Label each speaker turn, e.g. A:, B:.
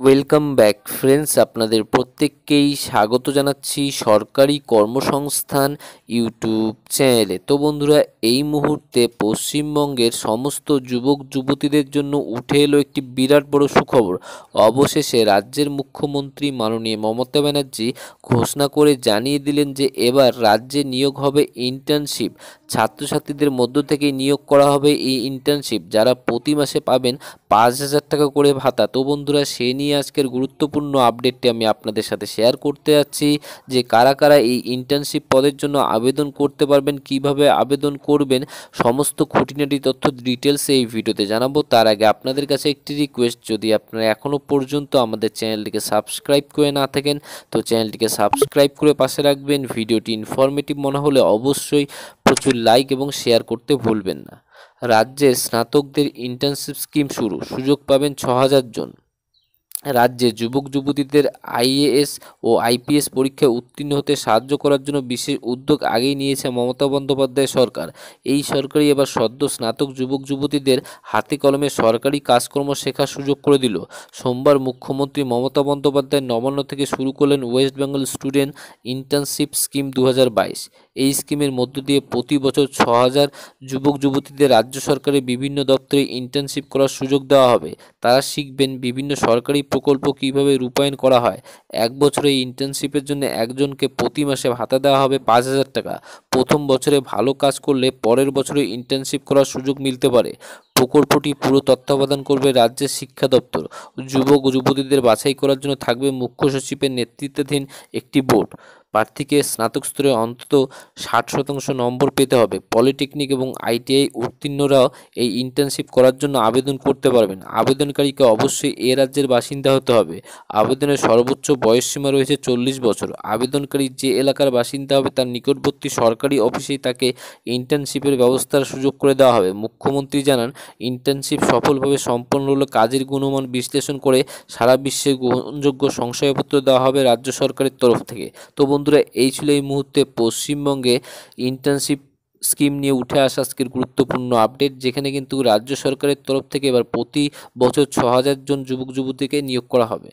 A: Welcome back friends আপনাদের প্রত্যেককেই স্বাগত জানাচ্ছি সরকারি কর্মসংস্থান ইউটিউব চ্যানেলে। তো বন্ধুরা, এই মুহূর্তে পশ্চিমবঙ্গের সমস্ত যুবক, যুবতীদের জন্য উঠে এলো একটি বিরাট বড় সুখবর। অবশেষে রাজ্যের মুখ্যমন্ত্রী মাননীয় মমতা ব্যানার্জি ঘোষণা করে জানিয়ে দিলেন যে এবার রাজ্যে নিয়োগ হবে ইন্টার্নশিপ ছাত্রছাত্রীদের মধ্য থেকে নিয়োগ করা হবে এই ইন্টার্নশিপ যারা প্রতি মাসে পাবেন পাঁচ হাজার টাকা করে ভাতা। তো বন্ধুরা, সে নিয়ে আজকের গুরুত্বপূর্ণ আপডেটটি আমি আপনাদের সাথে শেয়ার করতে যাচ্ছি, যে কারা কারা এই ইন্টার্নশিপ পদের জন্য আবেদন করতে পারবেন, কীভাবে আবেদন করবেন, সমস্ত খুঁটিনাটি তথ্য ডিটেলস এই ভিডিওতে জানাব। তার আগে আপনাদের কাছে একটি রিকোয়েস্ট যদি আপনারা এখনও পর্যন্ত আমাদের চ্যানেলটিকে সাবস্ক্রাইব করে না থাকেন, তো চ্যানেলটিকে সাবস্ক্রাইব করে পাশে রাখবেন। ভিডিওটি ইনফরমেটিভ মনে হলে অবশ্যই প্রচুর লাইক এবং শেয়ার করতে ভুলবেন না। রাজ্যের স্নাতকদের ইন্টার্নশিপ স্কিম শুরু, সুযোগ পাবেন ছ জন। রাজ্যে যুবক যুবতীদের আইএএস ও আইপিএস পরীক্ষায় উত্তীর্ণ হতে সাহায্য করার জন্য বিশেষ উদ্যোগ আগেই নিয়েছে মমতা বন্দ্যোপাধ্যায় সরকার। এই সরকারি এবার সদ্য স্নাতক যুবক যুবতীদের হাতে কলমে সরকারি কাজকর্ম শেখার সুযোগ করে দিল। সোমবার মুখ্যমন্ত্রী মমতা বন্দ্যোপাধ্যায় নবান্ন থেকে শুরু করলেন West Bengal student internship scheme দু হাজার বাইশ। এই স্কিমের মধ্য দিয়ে প্রতি বছর ছ হাজার যুবক যুবতীদের রাজ্য সরকারের বিভিন্ন দপ্তরে ইন্টার্নশিপ করার সুযোগ দেওয়া হবে। তারা শিখবেন বিভিন্ন সরকারি প্রকল্প কীভাবে রূপায়ণ করা হয়। এক বছরে ইন্টার্নশিপের জন্য একজনকে প্রতি মাসে ভাতা দেওয়া হবে পাঁচ হাজার টাকা। প্রথম বছরে ভালো কাজ করলে পরের বছরে ইন্টার্নশিপ করার সুযোগ মিলতে পারে। প্রকল্পটি পুরো তত্ত্বাবধান করবে রাজ্যের শিক্ষা দপ্তর। যুবক যুবতীদের বাছাই করার জন্য থাকবে মুখ্য সচিবের নেতৃত্বাধীন একটি বোর্ড। প্রার্থীকে স্নাতক স্তরে অন্তত ষাট শতাংশ নম্বর পেতে হবে। পলিটেকনিক এবং আইটিআই উত্তীর্ণরাও এই ইন্টার্নশিপ করার জন্য আবেদন করতে পারবেন। আবেদনকারীকে অবশ্যই এ রাজ্যের বাসিন্দা হতে হবে। আবেদনের সর্বোচ্চ বয়সসীমা রয়েছে চল্লিশ বছর। আবেদনকারী যে এলাকার বাসিন্দা হবে তার নিকটবর্তী সরকারি অফিসেই তাকে ইন্টার্নশিপের ব্যবস্থার সুযোগ করে দেওয়া হবে। মুখ্যমন্ত্রী জানান ইন্টার্নশিপ সফলভাবে সম্পন্ন হলে। কাজের গুণমান বিশ্লেষণ করে সারা বিশ্বে গ্রহণযোগ্য সংশয়পত্র দেওয়া হবে রাজ্য সরকারের তরফ থেকে। তো বন্ধুরা, এই ছিল এই মুহূর্তে পশ্চিমবঙ্গে ইন্টার্নশিপ স্কিম নিয়ে উঠে আসা আজকের গুরুত্বপূর্ণ আপডেট, যেখানে কিন্তু রাজ্য সরকারের তরফ থেকে এবার প্রতি বছর ছ জন যুবক যুবতীকে নিয়োগ করা হবে।